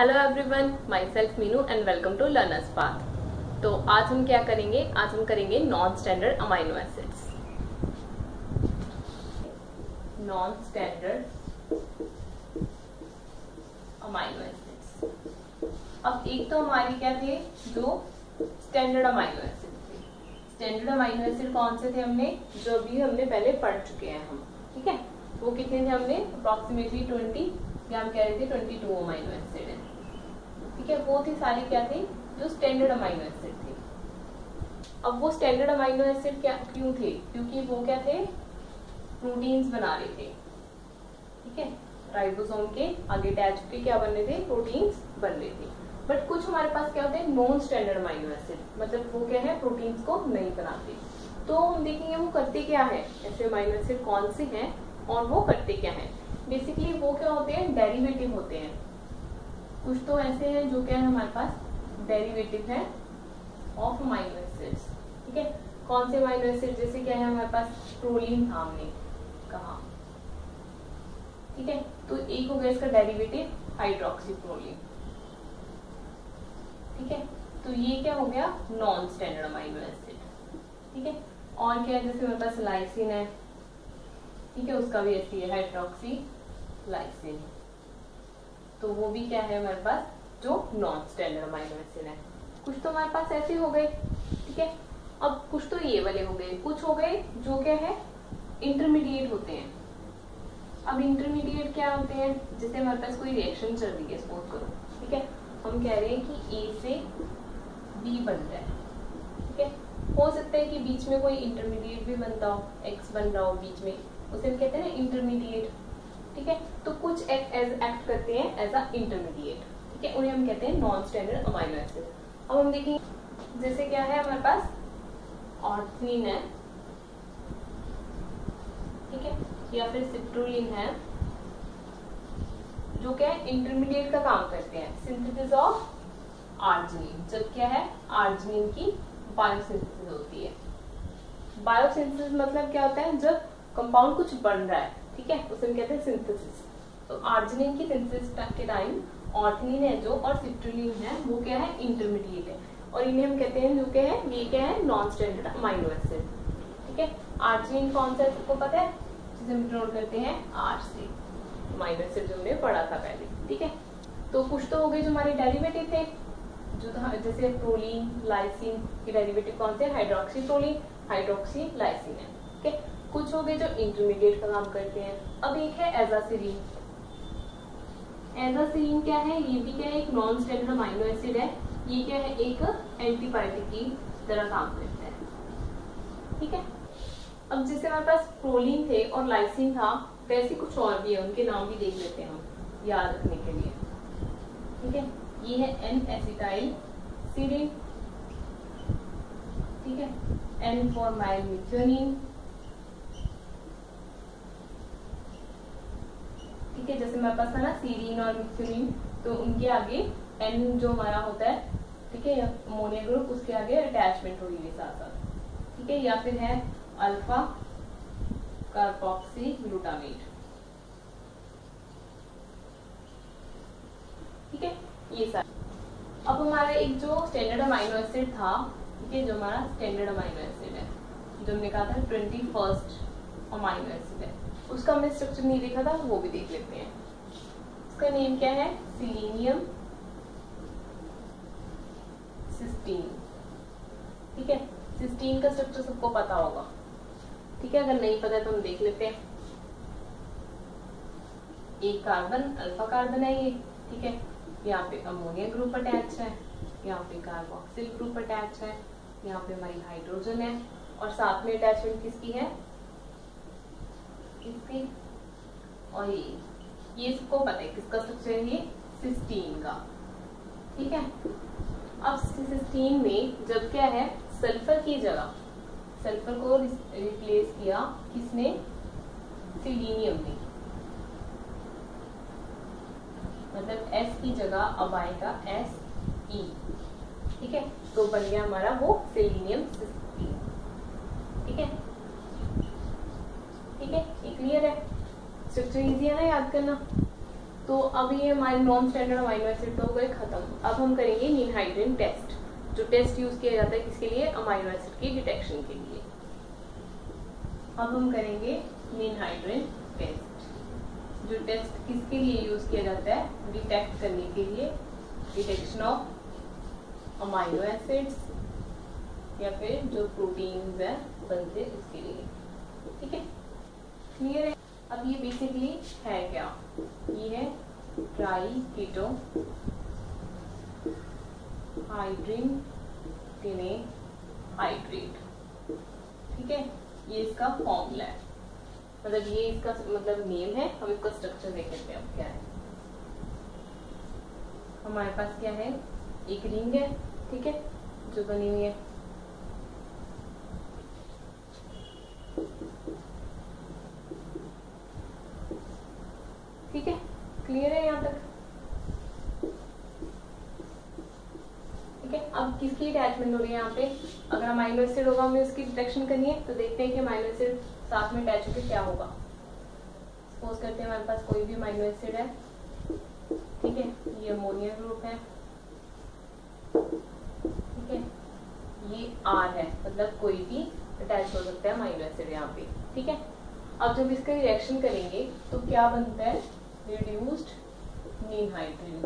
Hello everyone myself Meenu and welcome to learners path तो आज हम क्या करेंगे? आज हम करेंगे non standard amino acids non standard amino acids अब एक तो हमारे क्या थे? जो स्टैंडर्ड अमाइनो एसिड थे. स्टैंडर्ड अमाइनो एसिड कौन से थे हमने? जो अभी हमने पहले पढ़ चुके हैं हम, ठीक है? वो कितने थे हमने? अप्रोक्सीमेटली ट्वेंटी या हम कह रहे थे ट्वेंटी टू अमाइनो एसिड है। ठीक है, वो थी सारी क्या थी? जो स्टैंडर्ड अमाइनो एसिड थे। अब वो स्टैंडर्ड अमाइनो एसिड क्या, क्यों थे? क्योंकि वो क्या थे? प्रोटीन्स बना रहे थे। ठीक है? राइबोसोम के आगे अटैच के क्या बन रहे थे? प्रोटीन्स बन रहे थे। बट कुछ हमारे पास क्या होते हैं? नॉन स्टैंडर्ड अमाइनो एसिड मतलब वो क्या है? प्रोटीन्स को नहीं बनाते। तो हम देखेंगे वो करते क्या है? ऐसे अमाइनो एसिड कौन से हैं? और वो करते क्या है? बेसिकली वो क्या होते हैं? डेरिवेटिव होते हैं। कुछ तो ऐसे हैं जो क्या है हमारे पास डेरिवेटिव है ऑफ़ अमाइनो एसिड्स ठीक है? कौन से अमाइनो एसिड जैसे क्या है हमारे पास प्रोलीन था हमने कहा, ठीक है? तो एक हो गया इसका डेरिवेटिव हाइड्रोक्सी प्रोलीन ठीक है? तो ये क्या हो गया? नॉन स्टैंडर्ड अमाइनो एसिड ठीक है? और क्या है? जैसे हमारे पास लाइसिन है, ठीक है? उसका भी ऐसी है हाइड्रोक्सी लाइसिन तो वो भी क्या है हमारे पास, जो नॉन स्टैंडर्ड अमाइनो एसिड है। कुछ तो हमारे पास ऐसे हो गए, ठीक है? अब कुछ तो ये वाले हो गए, कुछ हो गए जो क्या है इंटरमीडिएट होते हैं। अब इंटरमीडिएट क्या होते हैं? जैसे हमारे पास कोई रिएक्शन चल रही है सपोज़ करो, ठीक है? हम कह रहे हैं कि ए से बी बन रहा है, ठीक है? हो सकता है कि बीच में कोई इंटरमीडिएट भी बनता हो एक्स बन रहा हो बीच में, उसे हम कहते हैं ना इंटरमीडिएट ठीक है? तो कुछ एक्ट एज एक्ट करते हैं एज अ इंटरमीडिएट ठीक है? उन्हें हम कहते हैं नॉन स्टैंडर्ड अमाइनो एसिड अब हम देखेंगे जैसे क्या है हमारे पास? ऑर्थनिन है, ठीक है? या फिर सिट्रोलिन है, जो क्या है? इंटरमीडिएट का काम करते हैं. सिंथेसिस ऑफ़ आर्जिनिन जब क्या है? आर्जिनिन की बायोसिंथेसिस होती है. बायोसिंथेसिस मतलब क्या होता है? जब कंपाउंड कुछ बन रहा है ठीक है? उसे हम कहते हैं सिंथेसिस तो आर्जिनिन की सिंथेसिस के टाइम ऑर्थनिन है जो, और सिट्रोलिन है, वो क्या है? इंटरमीडिएट है. और इन्हें हम कहते हैं जो क्या है? ये क्या है? नॉन स्टैंडर्ड अमाइनो एसिड ठीक है? आर्जिनिन कौन सा है सबको पता है? जिसे हम नोट करते हैं आर से अमाइनो एसिड जो हमने पढ़ा था पहले. ठीक है? तो कुछ तो हो गए जो हमारे डेरिवेटिव थे. जो जैसे प्रोलीन लाइसिन के डेरिवेटिव कौन से? हाइड्रोक्सी प्रोलीन हाइड्रोक्सी लाइसिन है. ठीक है? कुछ हो गए जो इंटरमीडिएट का काम करते हैं। अब एक है एजासिरीन एजासिरीन क्या है? ये भी क्या है? एक नॉन स्टैंडर्ड अमाइनो एसिड है। ये क्या है? एक एंटीबायोटिक की तरह काम करता है। ठीक है? अब जैसे हमारे पास प्रोलीन थे और लाइसिन था, वैसे कुछ और भी है। उनके नाम भी देख लेते हैं हम, याद रखने के लिए। ठीक है? ये है एन एसिटाइल सीरीन ठीक है? एन फॉर माइल मिथ्योनिन है जैसे मेरे पास था ना सीरीन और मिक्सिन तो उनके आगे एन जो हमारा होता है, ठीक है अमोनिया ग्रुप उसके आगे अटैचमेंट होगी ये साथ साथ, ठीक है, या फिर है अल्फ़ा कार्बोक्सी ग्लूटामेट ठीक है, ये सारा। अब हमारा एक जो स्टैंडर्ड अमाइनो एसिड था, ठीक है, जो हमारा स्टैंडर्ड अमाइनो एसिड है, जो हमने कहा था ट्वेंटी फ़र्स्ट अमाइनो एसिड है उसका हमने स्ट्रक्चर नहीं देखा था, वो भी देख लेते हैं। उसका नेम क्या है? सिलीनियम सिस्टीन ठीक है? सिस्टीन का स्ट्रक्चर सबको पता होगा। ठीक है? अगर नहीं पता है तो हम देख लेते हैं। एक कार्बन अल्फ़ा कार्बन है ये। ठीक है? यहाँ पे अमोनिया ग्रुप अटैच है। यहाँ पे कार्बोक्सिल ग्रुप अटैच है। यहाँ पे हमारी हाइड्रोजन है। और साथ में अटैचमेंट किसकी है? इसकी और ये ये सबको पता है किसका स्ट्रक्चर है ये? सिस्टीन का। ठीक है? अब सिस्टीन में जब क्या है? सल्फ़र की जगह सल्फ़र को रिप्लेस किया किसने? सिलीनियम ने। मतलब एस की जगह अब आएगा एस ई ठीक है? तो बन गया हमारा वो सिलीनियम सिस्टीन ठीक है क्लियर है। स्ट्रक्चर इजी है ना याद करना। तो अब ये हमारे नॉन स्टैंडर्ड अमाइनो एसिड तो हो गए खत्म। अब हम करेंगे नीनहाइड्रिन टेस्ट जो टेस्ट यूज़ किया जाता है किसके लिए? अमाइनो एसिड की डिटेक्शन के लिए। अब हम करेंगे नीनहाइड्रिन टेस्ट जो टेस्ट किसके लिए यूज़ किया जाता है? डिटेक्ट करने के लिए। डिटेक्शन ऑफ़ अमाइनो एसिड्स या फिर जो प्रोटीन्स है, बनते उसके लिए। ठीक है? क्लियर है? अब ये बेसिकली है क्या? ये है triketohydrindene hydrate ठीक है? ये इसका फॉर्मूला है। मतलब ये इसका मतलब नेम है। हम इसका स्ट्रक्चर देख लेते हैं क्या है। हमारे पास क्या है? एक रिंग है। ठीक है? जो बनी हुई है ठीक है क्लियर है यहाँ तक ठीक है अब अटैचमेंट हो रही है यहाँ पे। अगर अमाइनो एसिड होगा हमें उसकी डिटेक्शन करनी है तो देखते हैं कि अमाइनो एसिड साथ में अटैच होकर क्या होगा। सपोज़ करते हैं हमारे पास कोई भी अमाइनो एसिड है। ठीक है, ये अमोनिया ग्रुप है। ठीक है, ये आर है मतलब कोई भी अटैच हो सकता है अमाइनो एसिड यहाँ पे। ठीक है, अब जब इसका रिएक्शन करेंगे तो क्या बनता है? रिड्यूस्ड नीन हाइड्रीन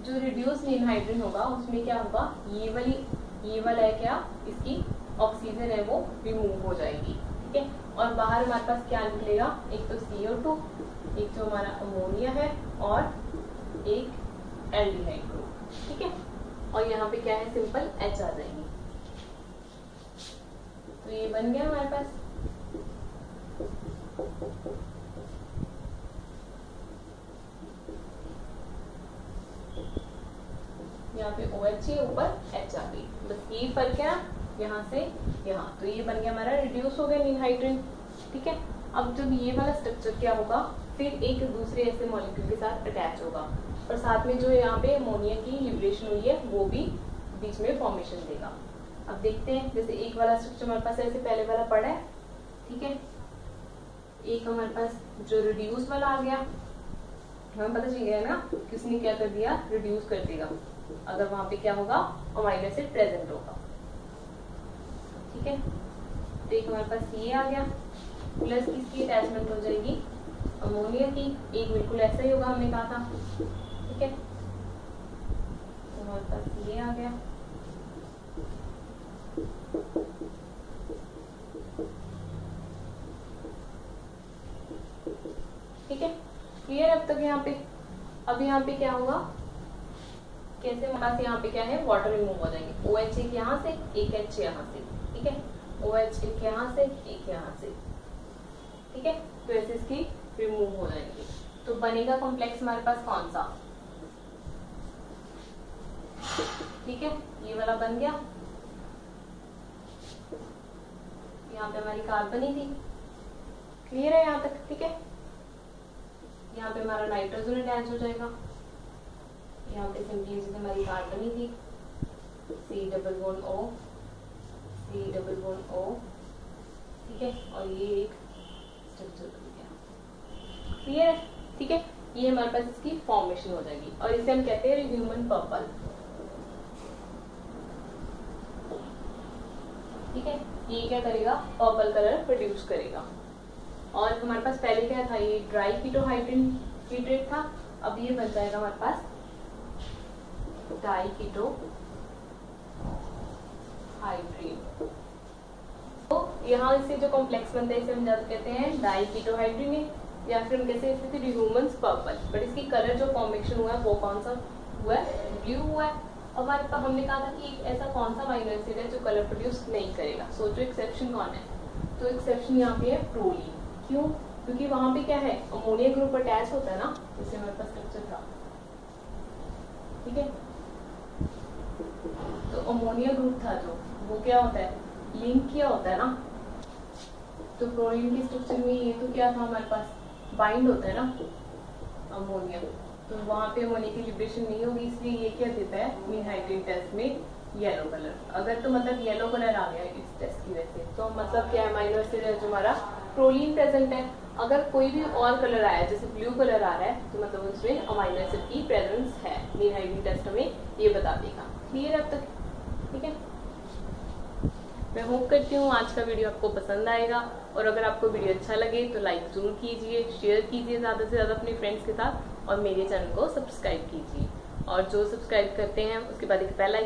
जो रिड्यूस नीन हाइड्रीन होगा, उसमें क्या होगा? ये वाली, ये वाला है क्या? इसकी ऑक्सीजन है वो रिमूव हो जाएगी, ठीक है? और बाहर हमारे पास क्या निकलेगा? एक तो CO2 एक जो हमारा अमोनिया है, और एक एल्डिहाइड ग्रुप ठीक है? और यहाँ पे क्या है? सिंपल H आ जाएगी। तो ये बन गया हमारे पास। यहाँ पे ओ एच ऊपर एच आ गई बस ये फ़र्क है यहाँ से यहाँ। तो ये बन गया हमारा रिड्यूस हो गया नीन ठीक है? अब जब ये वाला स्ट्रक्चर क्या होगा? फिर एक दूसरे ऐसे मॉलिक्यूल के साथ अटैच होगा। और साथ में जो यहाँ पे अमोनिया की लिब्रेशन हुई है, वो भी बीच में फॉर्मेशन देगा। अब देखते हैं, जैसे एक वाला स्ट्रक्चर हमारे पास ऐसे पहले वाला पड़ा है। ठीक है? एक हमारे पास जो रिड्यूस वाला आ गया। हमें पता चल गया ना किसने क्या कर दिया? रिड्यूस कर देगा। अगर वहाँ पे क्या होगा अमाइनो एसिड प्रेजेंट होगा। ठीक है? तो एक हमारे पास ये आ गया। प्लस किसकी अटैचमेंट हो जाएगी अमोनिया की। एक बिल्कुल ऐसा ही होगा, हमने कहा था। ठीक है? तो हमारे पास ये आ गया। ठीक है? क्लियर अब तक यहाँ पे? अब यहाँ पे क्या होगा? कैसे हमारे पास यहाँ पे क्या है? वाटर रिमूव हो जाएँगे। ओ एच एक यहाँ से, एक एच यहाँ से। ठीक है? ओ एच एक यहाँ से, एक यहाँ से। ठीक है? तो ऐसे इसकी रिमूव हो जाएँगे। तो बनेगा कॉम्प्लेक्स हमारे पास कौन सा? ठीक है? ये वाला बन गया। यहाँ पे हमारी कार बनी थी। क्लियर है यहाँ तक? ठीक है? यहाँ पे हमारा नाइट्रोजन अटैच हो जाएगा। यहाँ पे सिंपली जैसे हमारी कार बनी थी C double one O C double one O ठीक है? और ये एक स्ट्रक्चर बन गया। क्लियर ठीक है? ये हमारे पास इसकी फॉर्मेशन हो जाएगी। और इसे हम कहते हैं ह्यूमन पर्पल ठीक है? ये क्या करेगा? पर्पल कलर प्रोड्यूस करेगा। और हमारे पास पहले क्या था? ये ड्राई कीटोहाइड्रिन हीट्रेट था। अब ये बन जाएगा हमारे पास डाई कीटो हाइड्रीन तो यहाँ इससे जो कॉम्प्लेक्स बनता है, इसे हम कहते हैं डाई कीटोहाइड्रीन या फिर हम कैसे इससे ह्यूमन पर्पल बट इसकी कलर जो फॉर्मेशन हुआ है, वो कौन सा हुआ है? ब्लू हुआ है। हमारे पास, हमने कहा था कि एक ऐसा कौन सा माइनो एसिड है जो कलर प्रोड्यूस नहीं करेगा। सोचो एक्सेप्शन कौन है? तो एक्सेप्शन यहाँ पे है प्रोलीन क्यों? क्योंकि वहाँ पे क्या है? अमोनिया ग्रुप अटैच होता है ना जैसे हमारे पास स्ट्रक्चर था। ठीक है? अमोनिया ग्रुप था जो, वो क्या होता है? लिंक किया होता है ना? तो प्रोलीन की स्ट्रक्चर में ये तो क्या था हमारे पास? बाइंड होता है ना? अमोनिया तो वहाँ पे अमोनिया की लिब्रेशन नहीं होगी, इसलिए ये क्या देता है? मीन टेस्ट में येलो कलर अगर तो मतलब येलो कलर आ गया इस टेस्ट की वजह से तो मतलब क्या है? माइनो एसिड है जो हमारा प्रोलीन प्रेजेंट है। अगर कोई भी और कलर आया, जैसे ब्लू कलर आ रहा है तो मतलब उसमें अमाइनो एसिड की प्रेजेंस है। मीन हाइड्रिंग टेस्ट हमें ये बता देगा। क्लियर अब तक? ठीक है? मैं होप करती हूँ आज का वीडियो आपको पसंद आएगा और अगर आपको वीडियो अच्छा लगे तो लाइक ज़रूर कीजिए शेयर कीजिए ज़्यादा से ज़्यादा अपने फ्रेंड्स के साथ और मेरे चैनल को सब्सक्राइब कीजिए। और जो सब्सक्राइब करते हैं, उसके बाद एक पहला